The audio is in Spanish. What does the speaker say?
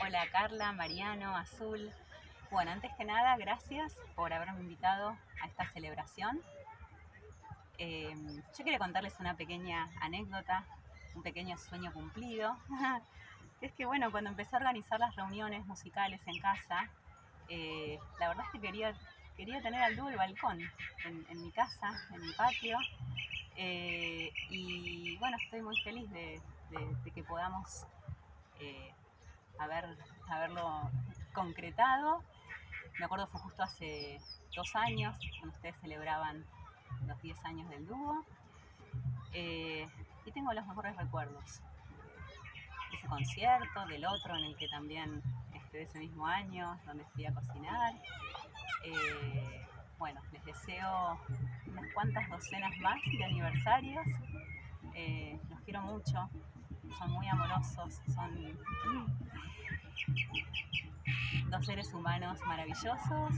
Hola Carla, Mariano, Azul. Bueno, antes que nada, gracias por haberme invitado a esta celebración. Eh, yo quiero contarles una pequeña anécdota, un pequeño sueño cumplido. es que bueno, cuando empecé a organizar las reuniones musicales en casa, eh, la verdad es que quería, quería tener al dúo el balcón en, mi casa, en mi patio. Eh, y bueno, estoy muy feliz de, que podamos haber, haberlo concretado. Me acuerdo fue justo hace dos años, cuando ustedes celebraban los 10 años del dúo. Eh, y tengo los mejores recuerdos de ese concierto, del otro en el que también, este, de ese mismo año, donde fui a cocinar. Eh, bueno, les deseo unas cuantas docenas más de aniversarios. Eh, los quiero mucho, son muy amorosos, son dos seres humanos maravillosos